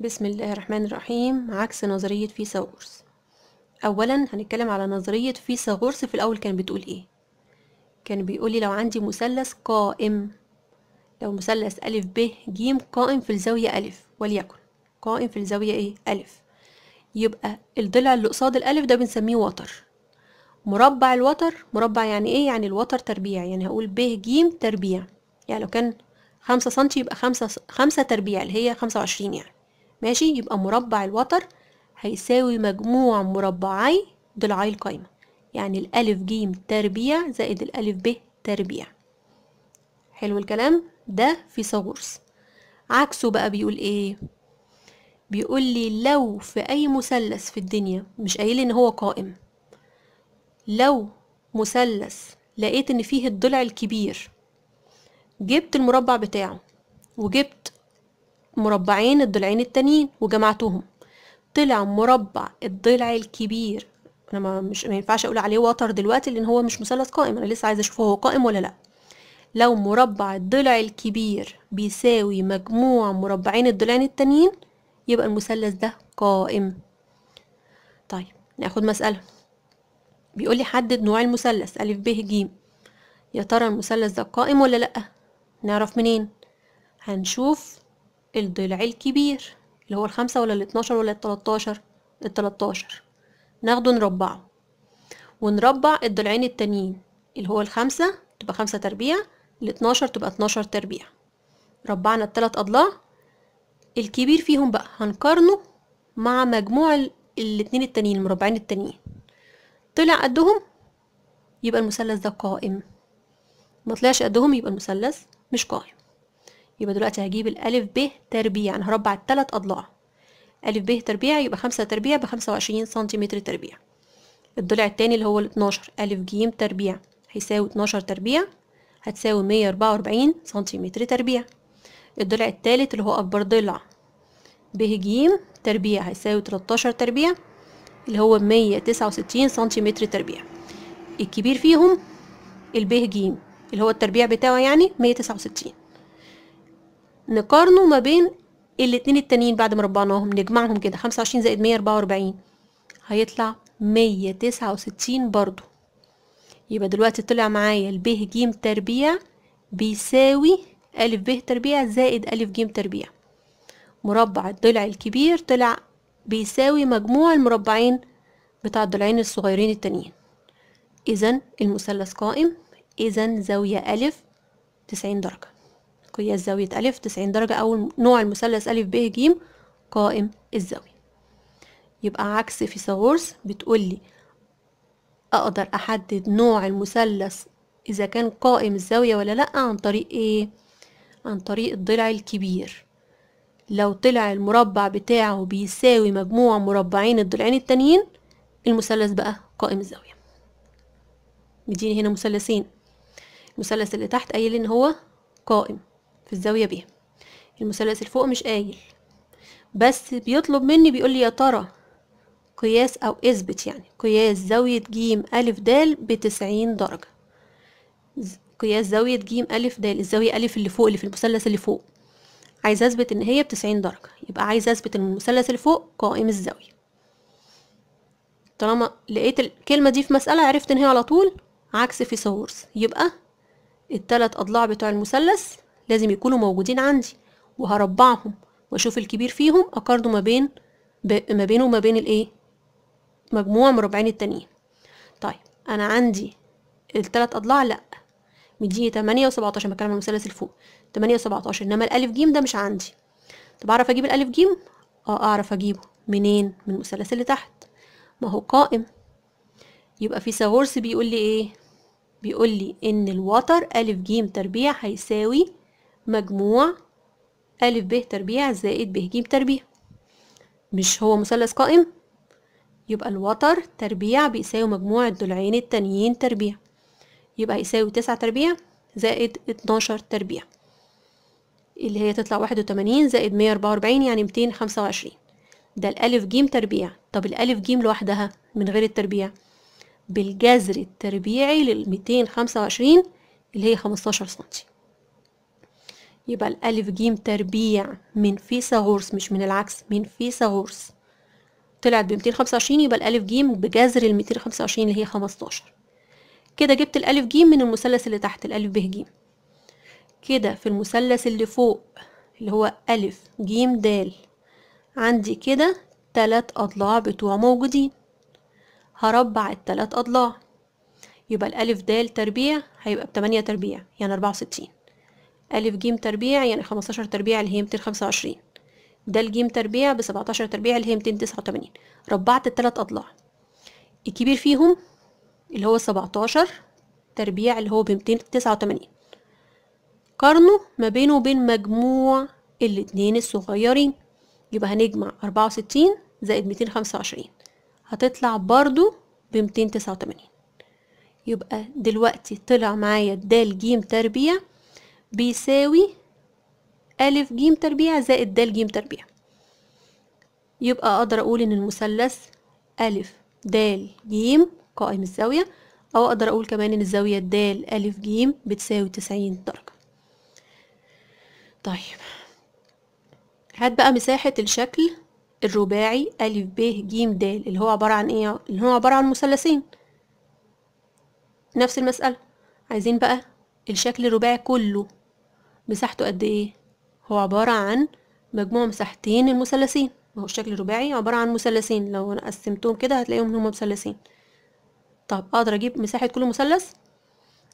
بسم الله الرحمن الرحيم. عكس نظرية فيثاغورس أولا هنتكلم على نظرية فيثاغورس في الأول كان بتقول إيه؟ كان بيقولي لو عندي مثلث قائم لو مثلث ألف ب ج قائم في الزاوية ألف وليكن. قائم في الزاوية إيه؟ ألف. يبقى الضلع اللي قصاد الألف ده بنسميه وتر مربع الوتر مربع يعني إيه؟ يعني الوتر تربيع. يعني هقول ب ج تربيع. يعني لو كان خمسة سنتي يبقى خمسة خمسة تربيع اللي هي خمسة وعشرين يعني. ماشي؟ يبقى مربع الوتر هيساوي مجموع مربعي ضلعي القايمة. يعني الألف ج تربيع زائد الألف ب تربيع. حلو الكلام؟ ده فيثاغورس عكسه بقى بيقول إيه؟ بيقول لي لو في أي مثلث في الدنيا مش قايل إن هو قائم. لو مثلث لقيت إن فيه الضلع الكبير جبت المربع بتاعه وجبت مربعين الضلعين التانيين وجمعتهم. طلع مربع الضلع الكبير. أنا ما مش ما ينفعش أقول عليه وتر دلوقتي لأن هو مش مثلث قائم. أنا لسه عايزة اشوفه هو قائم ولا لأ. لو مربع الضلع الكبير بيساوي مجموع مربعين الضلعين التانيين يبقى المثلث ده قائم. طيب ناخد مسألة. بيقول لي حدد نوع المثلث. ألف ب ج. يا ترى المثلث ده قائم ولا لأ؟ نعرف منين؟ هنشوف الضلع الكبير اللي هو الخمسة ولا الاتناشر ولا التلاتاشر؟ التلاتاشر. ناخده نربعه. ونربع الضلعين التانيين اللي هو الخمسة تبقى خمسة تربيع الاتناشر تبقى اتناشر تربيع. ربعنا التلات أضلاع. الكبير فيهم بقى هنقارنه مع مجموع ال- الاتنين التانيين المربعين التانيين. طلع قدهم يبقى المثلث ده قائم. ما طلعش قدهم يبقى المثلث مش قائم. يبقى دلوقتي هجيب الألف ب تربيع. أنا هربع التلات أضلاع. ألف ب تربيع يبقى خمسة تربيع بخمسة وعشرين سنتيمتر تربيع. الضلع التاني اللي هو الاتناشر ألف ج تربيع. هيساوي اتناشر تربيع. هتساوي مية أربعة وأربعين سنتيمتر تربيع. الضلع التالت اللي هو أكبر ضلع. ب ج تربيع هيساوي تلاتاشر تربيع اللي هو مية تسعة وستين سنتيمتر تربيع. الكبير فيهم الب ج اللي هو التربيع بتاعه يعني مية تسعة وستين. نقارنه ما بين الاتنين التانيين بعد ما ربعناهم نجمعهم كده خمسة وعشرين زائد مية أربعة وأربعين. هيطلع مية تسعة وستين برضو يبقى دلوقتي طلع معايا الب ج تربيع بيساوي ألف ب تربيع زائد ألف ج تربيع. مربع الضلع الكبير طلع بيساوي مجموع المربعين بتاع الضلعين الصغيرين التانيين. إذا المثلث قائم إذا زاوية ألف تسعين درجة. قياس زاوية ألف تسعين درجة أو نوع المثلث ألف ب ج قائم الزاوية. يبقى عكس فيثاغورس بتقولي أقدر أحدد نوع المثلث إذا كان قائم الزاوية ولا لأ عن طريق إيه؟ عن طريق الضلع الكبير. لو طلع المربع بتاعه بيساوي مجموع مربعين الضلعين التانيين المثلث بقى قائم الزاوية. مديني هنا مثلثين. المثلث اللي تحت قايل إن هو قائم. في الزاوية ب المثلث اللي فوق مش قايل. بس بيطلب مني بيقول لي يا ترى قياس أو إثبت يعني. قياس زاوية ج ألف د بتسعين درجة. قياس زاوية ج ألف د الزاوية ألف اللي فوق اللي في المثلث اللي فوق. عايز أثبت إن هي بتسعين درجة. يبقى عايز أثبت إن المثلث اللي فوق قائم الزاوية. طالما لقيت الكلمة دي في مسألة عرفت إن هي على طول عكس فيثاغورس يبقى التلات أضلاع بتوع المثلث لازم يكونوا موجودين عندي وهربعهم واشوف الكبير فيهم اقارنه ما بين. ما بينه وما بين الايه؟ مجموع مربعين التانيين. طيب أنا عندي التلات اضلاع لا مديني تمانية وسبعتاشر بتكلم عن المثلث اللي فوق تمانية وسبعتاشر انما الالف جيم ده مش عندي. طب اعرف أجيب الالف جيم؟ آه اعرف اجيبه منين؟ من المثلث اللي تحت. ما هو قائم. يبقى فيثاغورس بيقول لي إيه؟ بيقول لي إن الوتر ألف ج تربيع هيساوي مجموع ألف ب تربيع زائد ب ج تربيع. مش هو مثلث قائم؟ يبقى الوتر تربيع بيساوي مجموع الضلعين التانيين تربيع. يبقى يساوي تسعة تربيع زائد اتناشر تربيع. اللي هي تطلع واحد وتمانين زائد مية أربعة وأربعين يعني ميتين خمسة وعشرين. ده الألف جيم تربيع. طب الألف جيم لوحدها من غير التربيع؟ بالجذر التربيعي للميتين خمسة وعشرين اللي هي خمستاشر سنتي. يبقى الألف جيم تربيع من فيثاغورس مش من العكس من فيثاغورس طلعت ب 225 يبقى الألف جيم بجذر ال 225 اللي هي 15 كده جبت الألف جيم من المثلث اللي تحت الألف ب ج كده في المثلث اللي فوق اللي هو ألف جيم دال عندي كده تلات أضلاع بتوع موجودين. هربع التلات أضلاع. يبقى الألف دال تربيع هيبقى بتمانية تربيع يعني أربعة وستين. ألف جيم تربيع يعني خمستاشر تربيع اللي هي ميتين خمسة وعشرين. دال جيم تربيع بسبعتاشر تربيع اللي هي ميتين تسعة وتمانين. ربعت التلات أضلاع. الكبير فيهم اللي هو سبعتاشر تربيع اللي هو بميتين تسعة وتمانين. قارنه ما بينه وبين مجموع الاتنين الصغيرين. يبقى هنجمع أربعة وستين زائد ميتين خمسة وعشرين. هتطلع برضو بميتين تسعة وتمانين. يبقى دلوقتي طلع معايا دال جيم تربيع. بيساوي ألف جيم تربيع زائد دال جيم تربيع. يبقى أقدر أقول إن المثلث ألف دال جيم قائم الزاوية أو أقدر أقول كمان إن الزاوية دال ألف جيم بتساوي تسعين درجة. طيب هات بقى مساحة الشكل الرباعي ألف ب ج د اللي هو عبارة عن إيه؟ اللي هو عبارة عن مثلثين. نفس المسألة. عايزين بقى الشكل الرباعي كله. مساحته قد إيه؟ هو عبارة عن مجموع مساحتين المثلثين. ما هو الشكل الرباعي عبارة عن مثلثين. لو أنا قسمتهم كده هتلاقيهم هما مثلثين. طب أقدر أجيب مساحة كل مثلث؟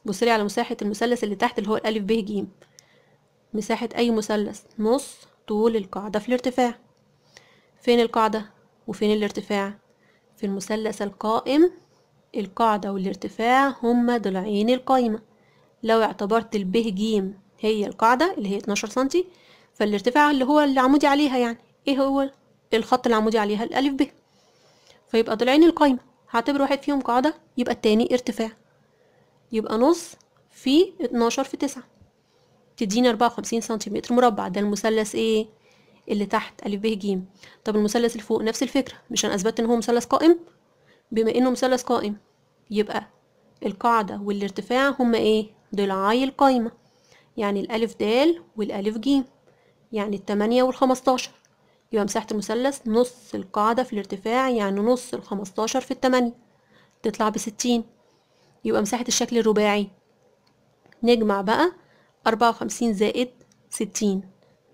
بصلي على مساحة المثلث اللي تحت اللي هو الألف ب ج. مساحة أي مثلث. نص طول القاعدة في الارتفاع. فين القاعدة؟ وفين الارتفاع؟ في المثلث القائم. القاعدة والارتفاع هما ضلعين القايمة. لو اعتبرت الب ج هي القاعدة اللي هي 12 سنتي فالارتفاع اللي هو اللي عمودي عليها يعني إيه هو الخط العمودي عليها؟ الألف ب فيبقى ضلعين القايمة. هعتبر واحد فيهم قاعدة يبقى التاني ارتفاع. يبقى نص في 12 في 9 تديني 54 سنتيمتر مربع. ده المثلث إيه اللي تحت ألف ب ج طب المثلث اللي فوق نفس الفكرة مش أنا أثبتت إن هو مثلث قائم؟ بما إنه مثلث قائم يبقى القاعدة والارتفاع هما إيه؟ ضلعاي القايمة. يعني الألف د والألف ج يعني التمانية والخمستاشر. يبقى مساحة المثلث نص القاعدة في الارتفاع يعني نص الخمستاشر في التمانية. تطلع بستين. يبقى مساحة الشكل الرباعي. نجمع بقى أربعة وخمسين زائد ستين.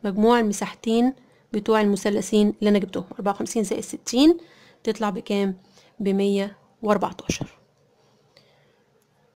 مجموع المساحتين بتوع المثلثين اللي أنا جبتهم. أربعة وخمسين زائد ستين تطلع بكام؟ بمية وأربعتاشر.